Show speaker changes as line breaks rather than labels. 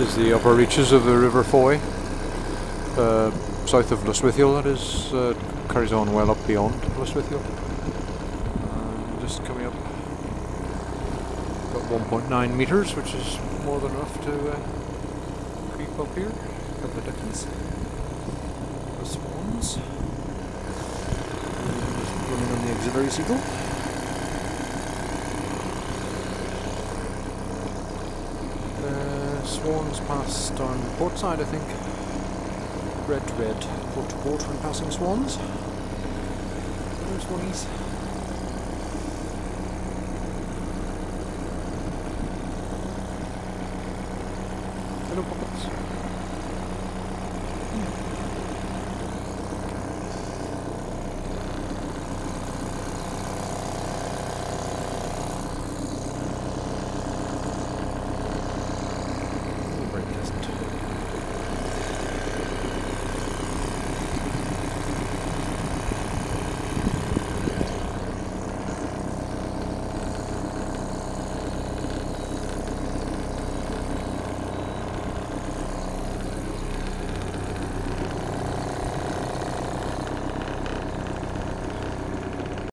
is the upper reaches of the River Fowey, uh, south of Lostwithiel that is, uh, carries on well up beyond Lostwithiel. Uh, just coming up about 1.9 metres, which is more than enough to uh, creep up here. A couple of duckies. The swans. Running on the auxiliary seagull. Swans passed on port side, I think. Red to red, port to port when passing swans. Hello, swanies. Hello, pockets.